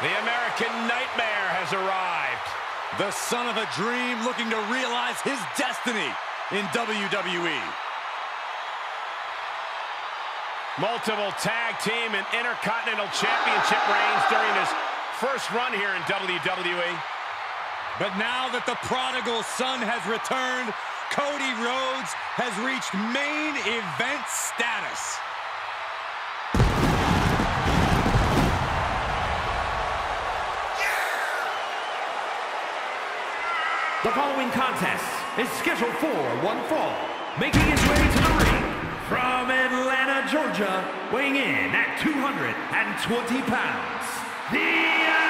The American Nightmare has arrived. The son of a dream looking to realize his destiny in WWE. Multiple tag team and intercontinental championship reigns during his first run here in WWE. But now that the prodigal son has returned, Cody Rhodes has reached main event status. The following contest is scheduled for one fall, making his way to the ring from Atlanta, Georgia, weighing in at 220 pounds, the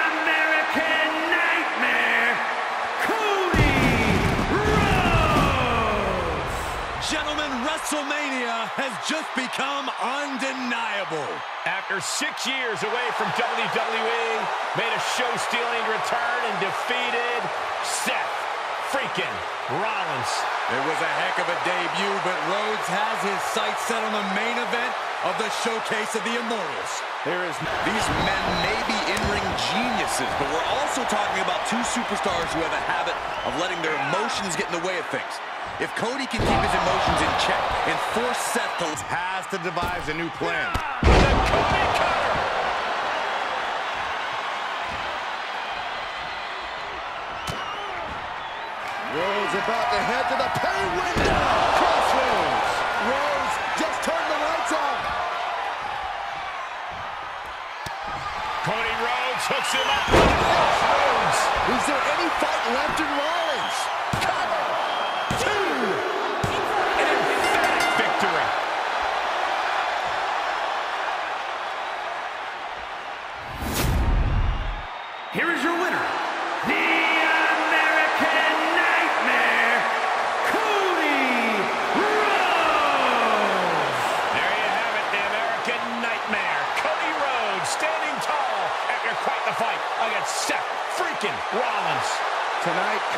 American Nightmare, Cody Rhodes! Gentlemen, WrestleMania has just become undeniable. After six years away from WWE, made a show-stealing return and defeated Seth freaking Rollins. It was a heck of a debut, but Rhodes has his sights set on the main event of the Showcase of the Immortals. There is these men may be in-ring geniuses, but we're also talking about two superstars who have a habit of letting their emotions get in the way of things. If Cody can keep his emotions in check and force Seth to has to devise a new plan. The Cody Cutter. is about to head to the pay window. Crossroads. Rhodes just turned the lights out. Cody Rhodes hooks him up. Cross Rhodes. Is there any fight left in Rollins? Two. An emphatic victory. Here is your the fight against Seth freaking Rollins. Tonight...